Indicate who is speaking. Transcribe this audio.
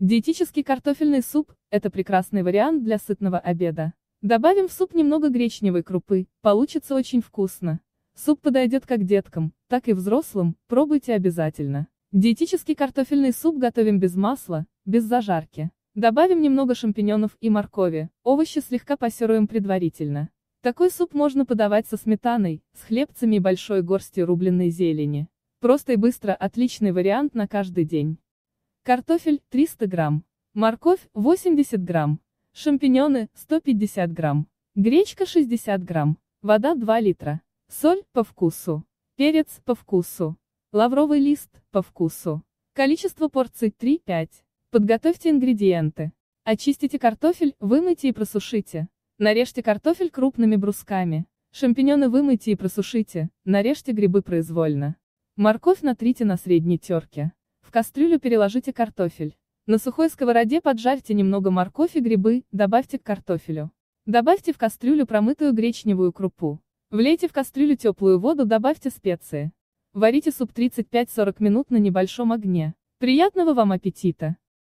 Speaker 1: Диетический картофельный суп – это прекрасный вариант для сытного обеда. Добавим в суп немного гречневой крупы, получится очень вкусно. Суп подойдет как деткам, так и взрослым, пробуйте обязательно. Диетический картофельный суп готовим без масла, без зажарки. Добавим немного шампиньонов и моркови, овощи слегка пассеруем предварительно. Такой суп можно подавать со сметаной, с хлебцами и большой горстью рубленной зелени. Просто и быстро отличный вариант на каждый день. Картофель 300 грамм. Морковь 80 грамм. Шампиньоны 150 грамм. Гречка 60 грамм. Вода 2 литра. Соль по вкусу. Перец по вкусу. Лавровый лист по вкусу. Количество порций 3-5. Подготовьте ингредиенты. Очистите картофель, вымойте и просушите. Нарежьте картофель крупными брусками. Шампиньоны вымойте и просушите, нарежьте грибы произвольно. Морковь натрите на средней терке. В кастрюлю переложите картофель. На сухой сковороде поджарьте немного морковь и грибы, добавьте к картофелю. Добавьте в кастрюлю промытую гречневую крупу. Влейте в кастрюлю теплую воду, добавьте специи. Варите суп 35-40 минут на небольшом огне. Приятного вам аппетита!